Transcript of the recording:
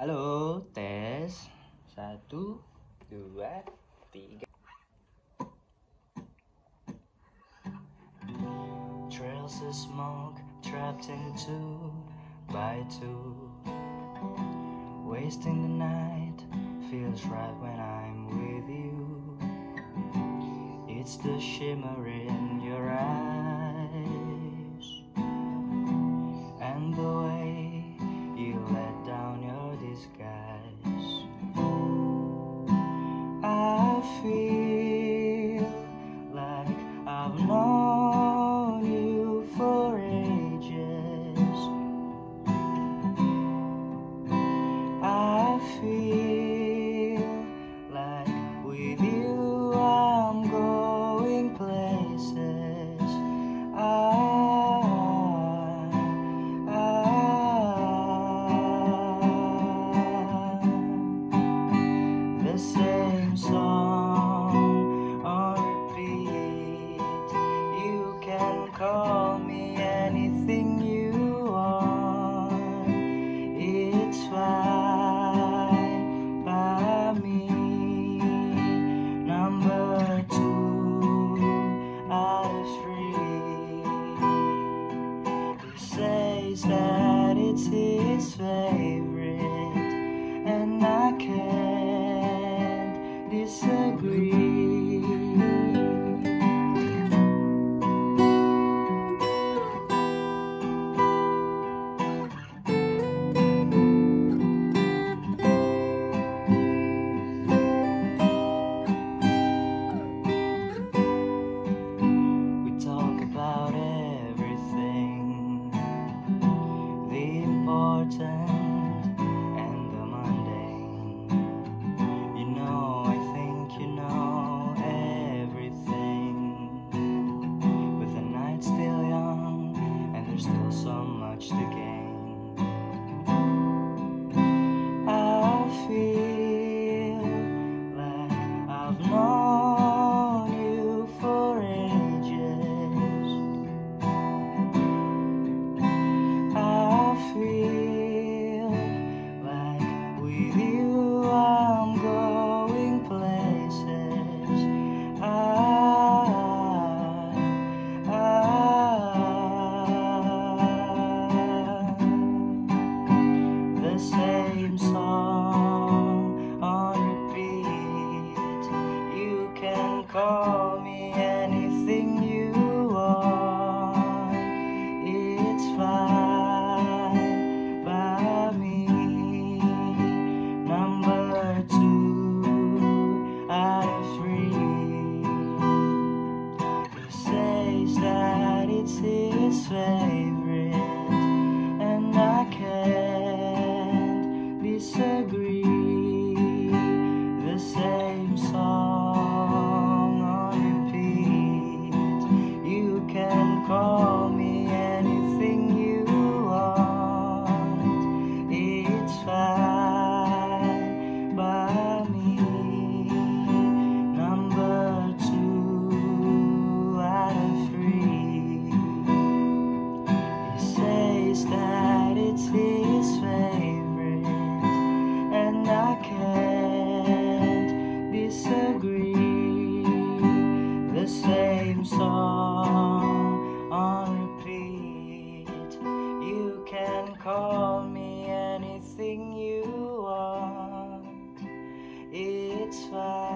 Halo, tes. Satu, dua, tiga. Trails of smoke trapped in two by two. Wasting the night feels right when I'm with you. It's the shimmering So. call me anything you want. It's fine by me. Number two out of three. He says that it's his way. Call me anything you want, it's fine.